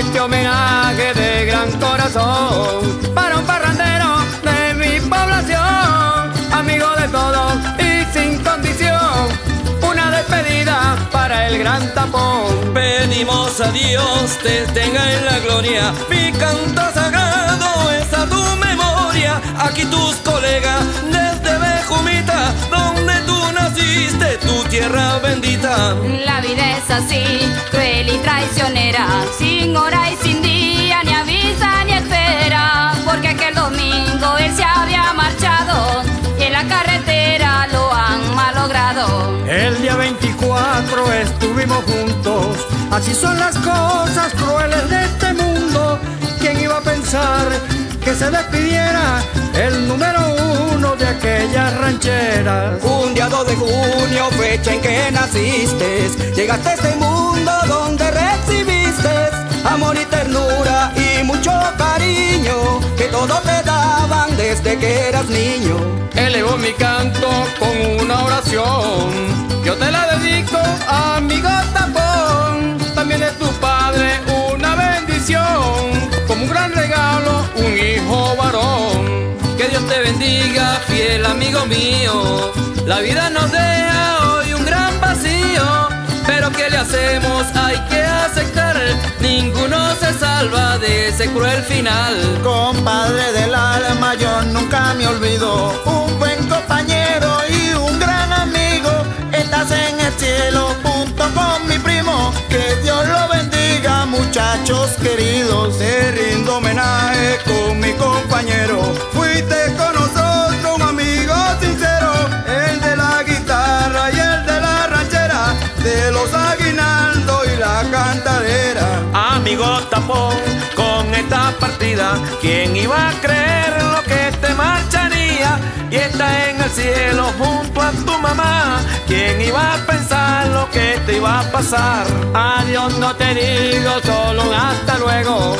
Este homenaje de gran corazón para un parrandero de mi población, amigo de todos y sin condición. Una despedida para el gran tapón. Pedimos a Dios te tenga en la gloria, mi canto sagrado es a tu memoria. Aquí tus colegas desde Bejumita, donde tú naciste, tu tierra bendita. Así, cruel y traicionera, sin hora y sin día, ni avisa ni espera, porque aquel domingo él se había marchado y en la carretera lo han malogrado. El día 24 estuvimos juntos, así son las cosas crueles de este mundo. ¿Quién iba a pensar que se despidiera el número uno de aquellas rancheras? Un día 2 de junio, fecha en que naciste, llegaste a este mundo donde recibiste amor y ternura y mucho cariño que todo te daban desde que eras niño. Fiel amigo mío. La vida nos deja hoy un gran vacío, pero ¿qué le hacemos? Hay que aceptar. Ninguno se salva de ese cruel final. Compadre del alma, yo nunca me olvido. Un buen compañero y un gran amigo. Estás en el cielo junto con mi primo. Que Dios lo bendiga, muchachos queridos. Te rindo homenaje con mi compañero. Fuiste ¿quién iba a creer lo que te marcharía? Y está en el cielo junto a tu mamá. ¿Quién iba a pensar lo que te iba a pasar? Adiós no te digo, solo un hasta luego.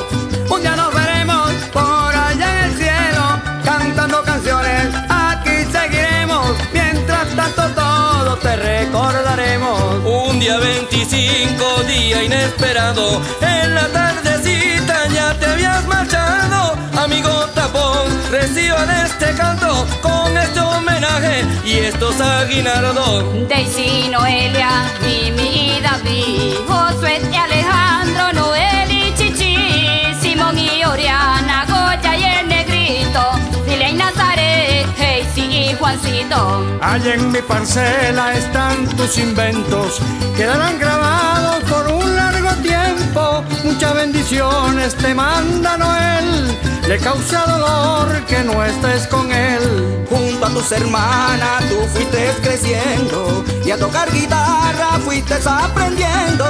Un día nos veremos por allá en el cielo, cantando canciones, aquí seguiremos. Mientras tanto todos te recordaremos. Un día 25, día inesperado, en la tardecita Amigo tapón, reciban este canto con este homenaje y estos aguinaldos. Daisy, Noelia, Mimi y David, Josué y Alejandro, Noel y Chichi, Simón y Oriana, Goya y el Negrito, Silvia y Nazaret, Heisy y Juancito. Allá en mi parcela están tus inventos, quedarán grabados te manda Noel, le causa dolor que no estés con él. Junto a tus hermanas tú fuiste creciendo y a tocar guitarra fuiste aprendiendo.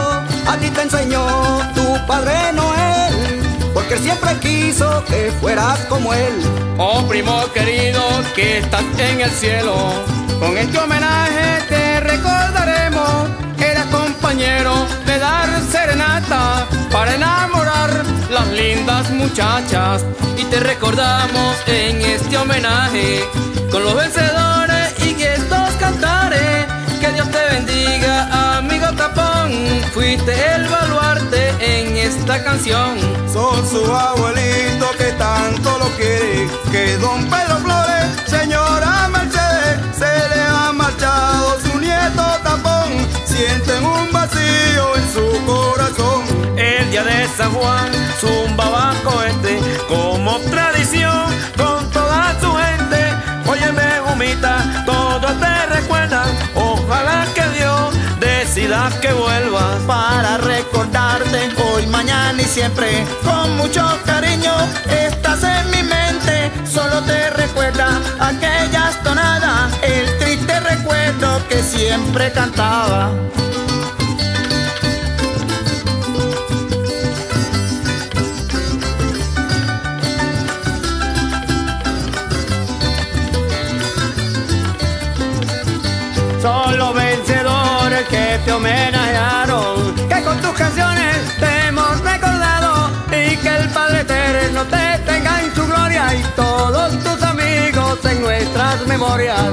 A ti te enseñó tu padre Noel, porque siempre quiso que fueras como él. Oh primo querido que estás en el cielo, con este homenaje te recordaremos. Eras compañero de dar serenata para las lindas muchachas. Y te recordamos en este homenaje con los vencedores y estos cantares. Que Dios te bendiga, amigo tapón. Fuiste el baluarte en esta canción. Son su abuelito que tanto lo quiere. Que don Pedro Flores, señora Mercedes, se le ha marchado su nieto tapón. Sienten un vacío en su corazón. El día de San Juan, zumba bajo este, como tradición, con toda su gente. Óyeme, humita, todo te recuerda. Ojalá que Dios decida que vuelvas. Para recordarte hoy, mañana y siempre, con mucho cariño, estás en mi mente. Solo te recuerda aquellas tonadas, el triste recuerdo que siempre cantaba. Son los vencedores que te homenajearon, que con tus canciones te hemos recordado y que el Padre Eterno te tenga en su gloria y todos tus amigos en nuestras memorias.